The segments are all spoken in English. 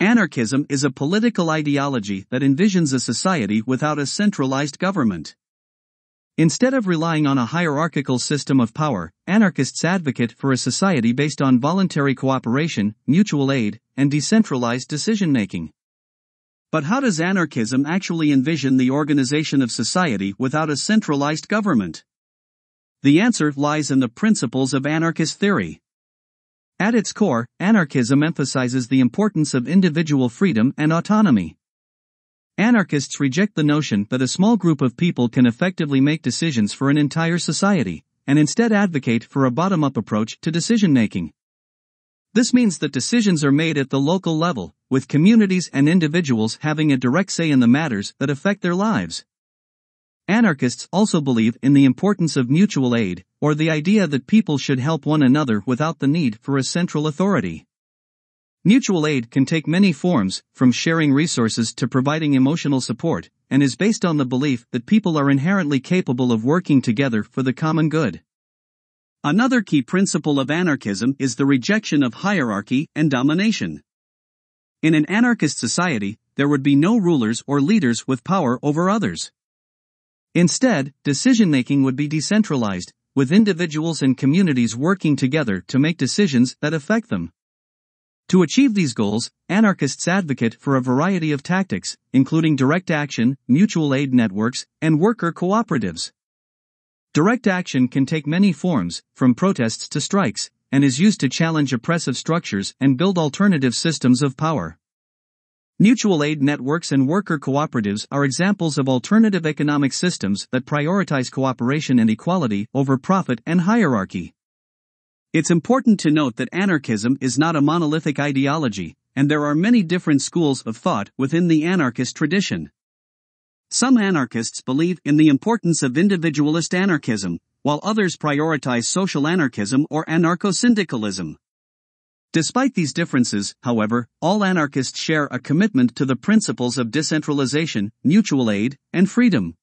Anarchism is a political ideology that envisions a society without a centralized government. Instead of relying on a hierarchical system of power, anarchists advocate for a society based on voluntary cooperation, mutual aid, and decentralized decision making. But how does anarchism actually envision the organization of society without a centralized government? The answer lies in the principles of anarchist theory. At its core, anarchism emphasizes the importance of individual freedom and autonomy. Anarchists reject the notion that a small group of people can effectively make decisions for an entire society, and instead advocate for a bottom up approach to decision making. This means that decisions are made at the local level, with communities and individuals having a direct say in the matters that affect their lives. Anarchists also believe in the importance of mutual aid, or the idea that people should help one another without the need for a central authority. Mutual aid can take many forms, from sharing resources to providing emotional support, and is based on the belief that people are inherently capable of working together for the common good. Another key principle of anarchism is the rejection of hierarchy and domination. In an anarchist society, there would be no rulers or leaders with power over others. Instead, decision making would be decentralized, with individuals and communities working together to make decisions that affect them. To achieve these goals, anarchists advocate for a variety of tactics, including direct action, mutual aid networks, and worker cooperatives. Direct action can take many forms, from protests to strikes, and is used to challenge oppressive structures and build alternative systems of power. Mutual aid networks and worker cooperatives are examples of alternative economic systems that prioritize cooperation and equality over profit and hierarchy. It's important to note that anarchism is not a monolithic ideology, and there are many different schools of thought within the anarchist tradition. Some anarchists believe in the importance of individualist anarchism, while others prioritize social anarchism or anarcho syndicalism. Despite these differences, however, all anarchists share a commitment to the principles of decentralization, mutual aid, and freedom.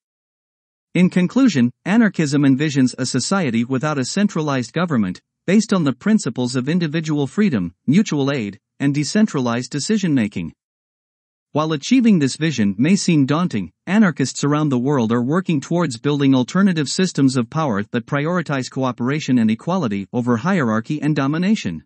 In conclusion, anarchism envisions a society without a centralized government, based on the principles of individual freedom, mutual aid, and decentralized decision making. While achieving this vision may seem daunting, anarchists around the world are working towards building alternative systems of power that prioritize cooperation and equality over hierarchy and domination.